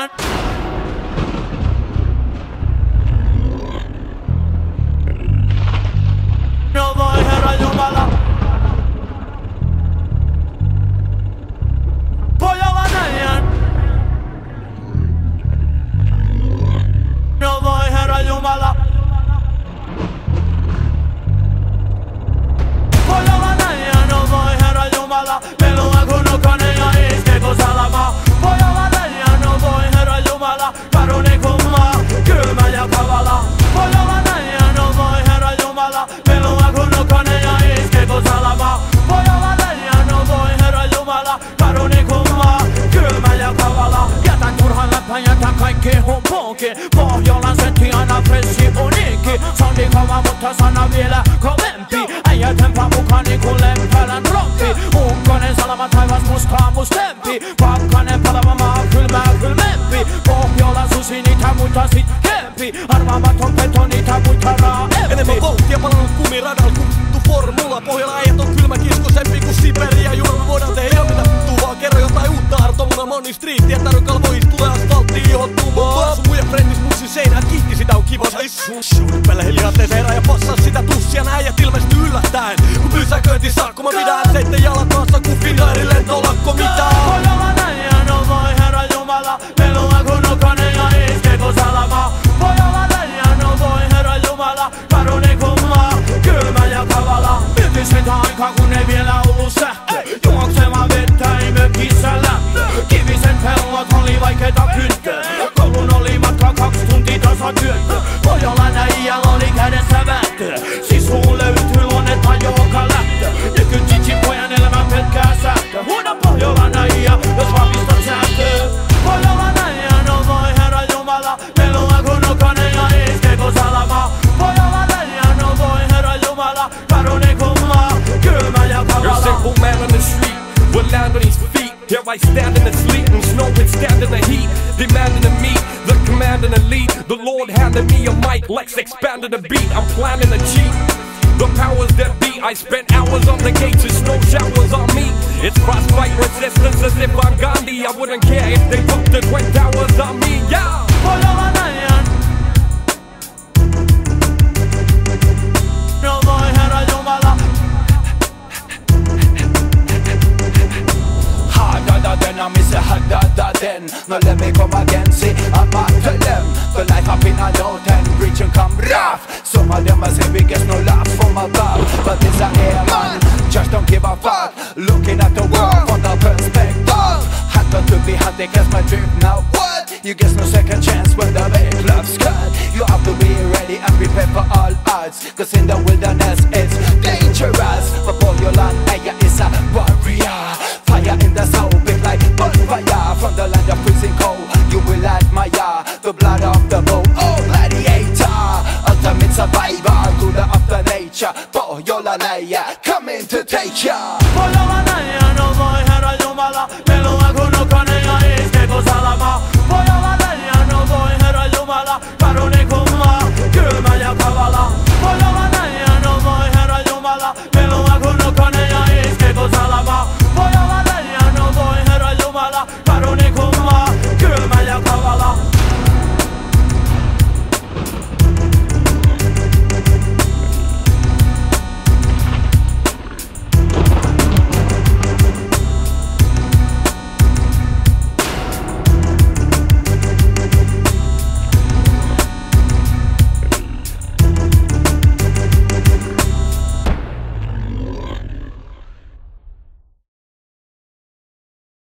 näijän. Kaikki humpuunkin. Pohjolan setti aina freshi uniikki. Soundi kova, mutta sana vielä kovempi. Äijätempää mukaan niinku lempälän romppi. Ukkonen salama taivas mustaa mustempi. Pakkanen palava maa kylmää kylmempi. Pohjolan susi niitä muita sit kempi. Arvaamaton peto niitä muita raaempi. Enemmän vauhtia palannut kumiradalla kutsuttu formula Pohjalla äijät on kylmä kiskosempi kuin Siberia sitä on Shoot pelle hiljaa teeseerää ja passaa sitä tussia Nää äijät ilmestyy yllättäen. Kun pysäköinti saa kun mä pidän seitten jalat maassa Kun Finnairin I stand in the sleet and snow withstanding the heat, demanding to meet the command and the lead. The Lord handed me a mic, Lex expanded the beat. I'm planning to cheat. The powers that be, I spent hours on the gates, there's no showers on me. It's frostbite resistance as if I'm Gandhi. I wouldn't care if they put the I'm after them. The life up in a low ten, reach and come rough. Some of them I say we get no love from above. But this a airman, just don't give a fuck. Looking at the world from the perspective. Happen to be hot, they catch my drift now What? You get no second chance when the big love's cut You have to be ready and prepared for all odds. Cause in the wilderness nature Pohjola äijä, coming to take ya